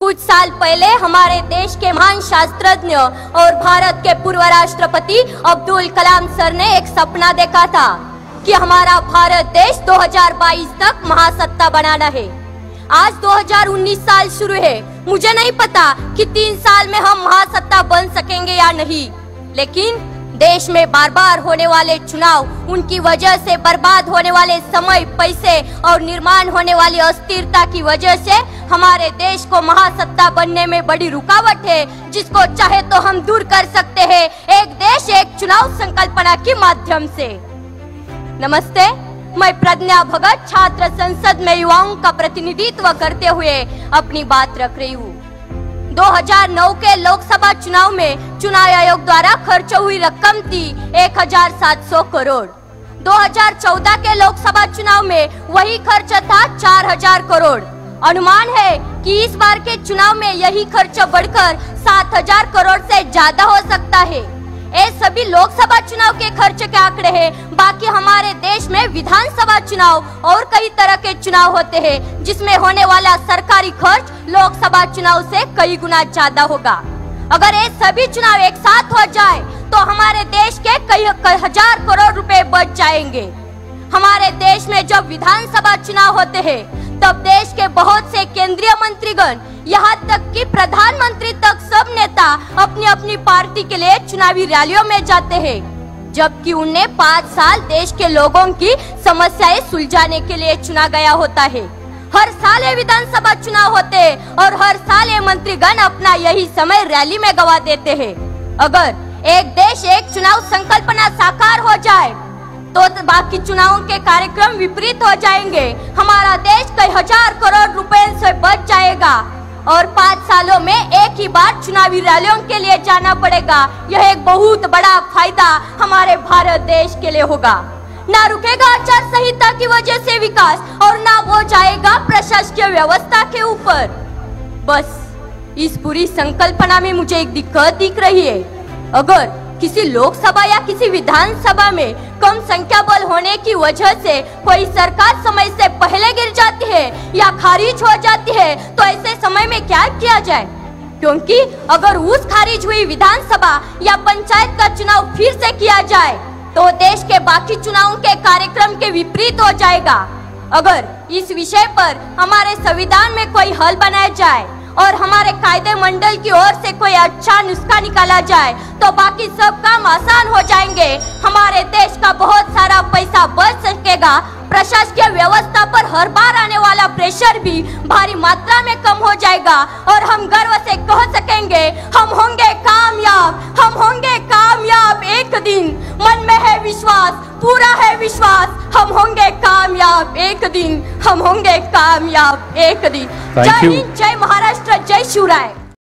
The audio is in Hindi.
कुछ साल पहले हमारे देश के महान शास्त्रज्ञ और भारत के पूर्व राष्ट्रपति अब्दुल कलाम सर ने एक सपना देखा था कि हमारा भारत देश 2022 तक महासत्ता बनाना है। आज 2019 साल शुरू है। मुझे नहीं पता कि तीन साल में हम महासत्ता बन सकेंगे या नहीं। लेकिन देश में बार बार होने वाले चुनाव, उनकी वजह से बर्बाद होने वाले समय, पैसे और निर्माण होने वाली अस्थिरता की वजह से हमारे देश को महासत्ता बनने में बड़ी रुकावट है, जिसको चाहे तो हम दूर कर सकते हैं, एक देश, एक चुनाव संकल्पना के माध्यम से। नमस्ते, मैं प्रज्ञा भगत, छात्र संसद में युवाओं का प्रतिनिधित्व करते हुए अपनी बात रख रही हूँ। 2009 के लोकसभा चुनाव में चुनाव आयोग द्वारा खर्च हुई रकम थी 1700 करोड़। 2014 के लोकसभा चुनाव में वही खर्च था 4000 करोड़। अनुमान है कि इस बार के चुनाव में यही खर्च बढ़कर 7000 करोड़ से ज़्यादा हो सकता है। ये सभी लोकसभा चुनाव के खर्च के आंकड़े हैं। बाकी हमारे देश में विधानसभा चुनाव और कई तरह के चुनाव होते हैं जिसमें होने वाला सरकारी खर्च लोकसभा चुनाव से कई गुना ज़्यादा होगा। अगर ये सभी चुनाव एक साथ हो जाए तो हमारे देश के कई, हज़ार करोड़ रुपए बच जाएँगे। हमारे देश में जब विधानसभा चुनाव होते हैं तब देश के बहुत से केंद्रीय मंत्रीगण यहाँ तक कि प्रधानमंत्री तक सब नेता अपनी अपनी पार्टी के लिए चुनावी रैलियों में जाते हैं, जबकि उन्हें पाँच साल देश के लोगों की समस्याएँ सुलझाने के लिए चुना गया होता है। हर साल ये विधानसभा चुनाव होते हैं और हर साल ये मंत्रीगण अपना यही समय रैली में गवा देते हैं। अगर एक देश एक चुनाव संकल्पना साकार हो जाए तो बाकी चुनावों के कार्यक्रम विपरीत हो जाएँगे। हमारा देश कई हज़ार करोड़ रुपए से बच जाएगा। और पाँच सालों में एक ही बार चुनावी रैलियों के लिए जाना पड़ेगा। यह एक बहुत बड़ा फ़ायदा हमारे भारत देश के लिए होगा। ना रुकेगा आचार संहिता की वजह से विकास और ना वो जाएगा प्रशासकीय व्यवस्था के ऊपर। बस, इस पूरी संकल्पना में मुझे एक दिक्कत दिख रही है। अगर किसी लोकसभा या किसी विधानसभा में कम संख्या बल होने की वजह से कोई सरकार समय से पहले गिर जाती है या खारिज हो जाती है तो ऐसे समय में क्या किया जाए? क्योंकि अगर उस खारिज हुई विधानसभा या पंचायत का चुनाव फिर से किया जाए तो देश के बाकी चुनाव के कार्यक्रम के विपरीत हो जाएगा। अगर इस विषय पर हमारे संविधान में कोई हल बनाया जाए और हमारे कायदे मंडल की ओर से कोई अच्छा नुस्खा निकाला जाए तो बाकी सब काम आसान हो जाएँगे। हमारे देश का बहुत सारा पैसा बच सकेगा। प्रशासकीय व्यवस्था पर हर बार आने वाला प्रेशर भी भारी मात्रा में कम हो जाएगा। और हम गर्व से कह सकेंगे, हम होंगे कामयाब, हम होंगे कामयाब एक दिन। मन में है विश्वास पूरा है विश्वास। हम होंगे कामयाब एक दिन। हम होंगे कामयाब एक दिन। जय हिंद जय महाराष्ट्र जय शिवराय।